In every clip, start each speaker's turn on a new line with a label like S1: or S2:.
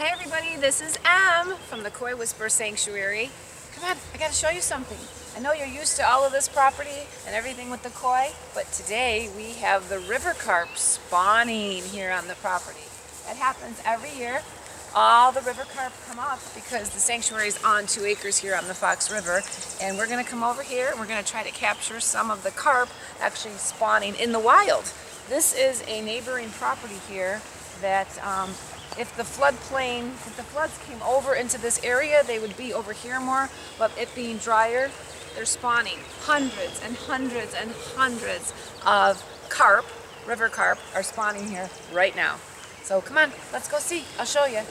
S1: Hey everybody, this is Em from the Koi Whisperer Sanctuary. Come on, I gotta show you something. I know you're used to all of this property and everything with the koi, but today we have the river carp spawning here on the property. That happens every year. All the river carp come up because the sanctuary is on two acres here on the Fox River. And we're gonna come over here and we're gonna try to capture some of the carp actually spawning in the wild. This is a neighboring property here that um, if the floodplain, if the floods came over into this area, they would be over here more, but it being drier, they're spawning hundreds and hundreds and hundreds of carp, river carp, are spawning here right now. So come on, let's go see. I'll show you.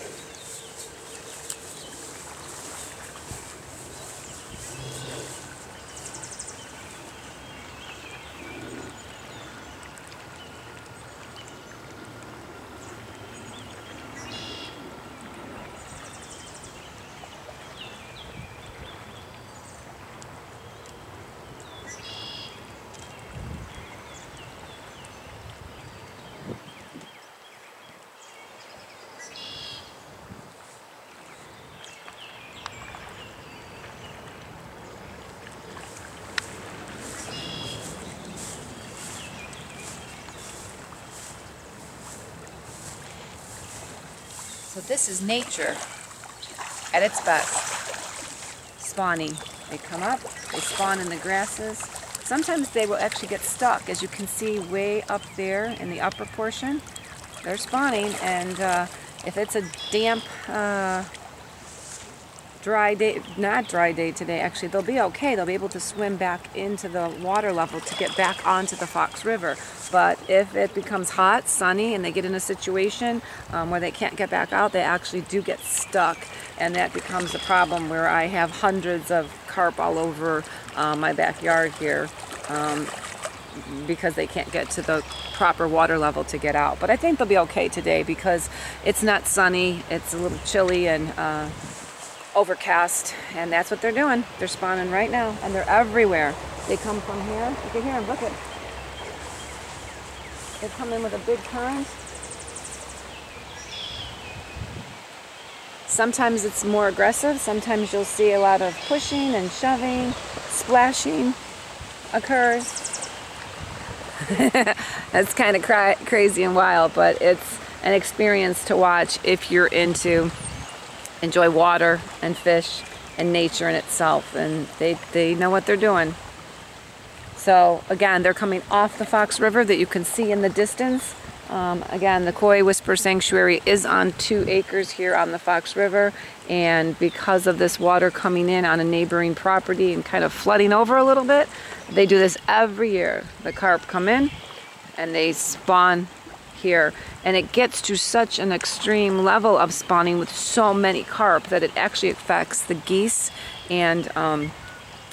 S1: So this is nature at its best. Spawning. They come up, they spawn in the grasses. Sometimes they will actually get stuck, as you can see way up there in the upper portion. They're spawning, and uh, if it's a damp, uh, dry day, not dry day today, actually, they'll be okay. They'll be able to swim back into the water level to get back onto the Fox River. But if it becomes hot, sunny, and they get in a situation um, where they can't get back out, they actually do get stuck. And that becomes a problem where I have hundreds of carp all over uh, my backyard here. Um, because they can't get to the proper water level to get out. But I think they'll be okay today because it's not sunny, it's a little chilly and uh, overcast, and that's what they're doing. They're spawning right now, and they're everywhere. They come from here. You can hear them. Look at. They come in with a big current. Sometimes it's more aggressive. Sometimes you'll see a lot of pushing and shoving, splashing occurs. That's kind of crazy and wild, but it's an experience to watch if you're into enjoy water and fish and nature in itself and they, they know what they're doing. So again, they're coming off the Fox River that you can see in the distance. Um, again, the Koi Whisperer Sanctuary is on two acres here on the Fox River and because of this water coming in on a neighboring property and kind of flooding over a little bit, they do this every year. The carp come in and they spawn here and it gets to such an extreme level of spawning with so many carp that it actually affects the geese and um,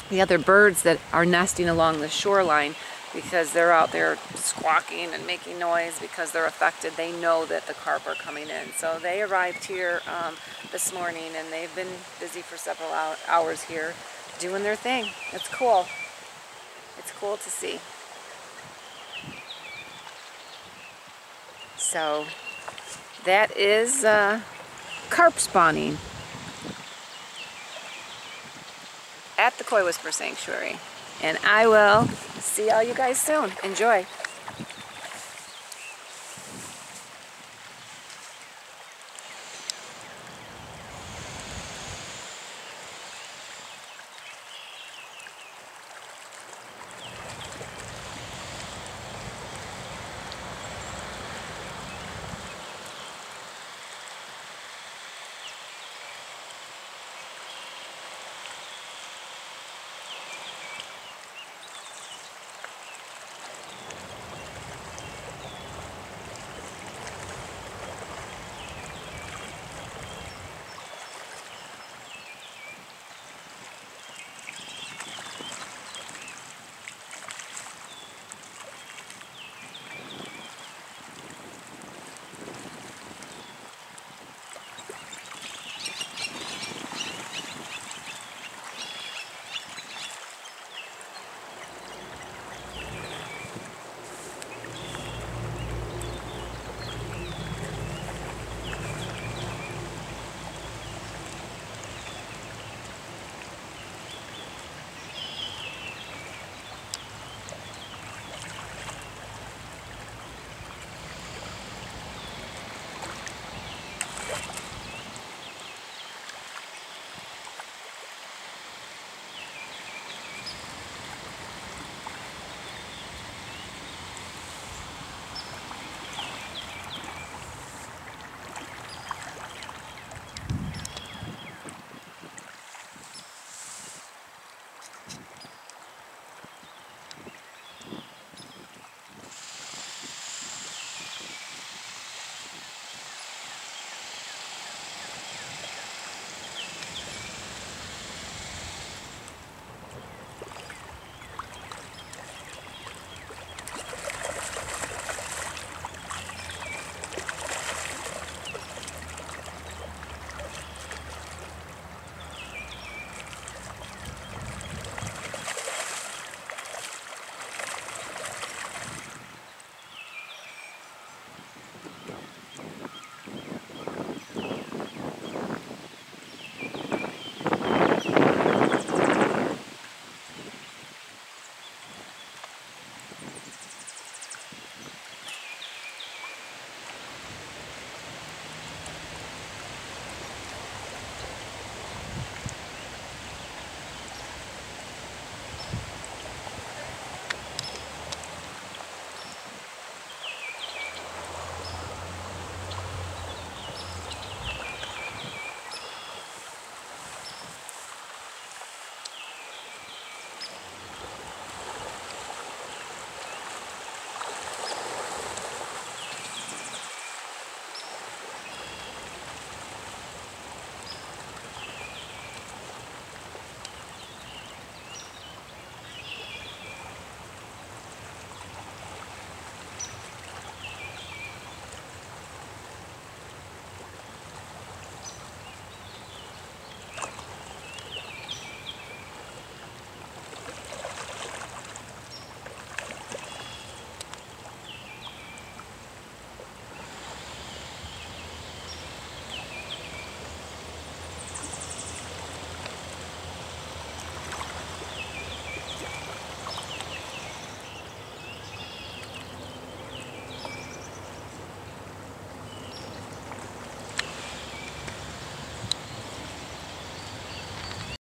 S1: the other birds that are nesting along the shoreline because they're out there squawking and making noise because they're affected. They know that the carp are coming in. So they arrived here um, this morning and they've been busy for several hours here doing their thing. It's cool. It's cool to see. So that is uh, carp spawning at the Koi Whisperer Sanctuary. And I will see all you guys soon. Enjoy.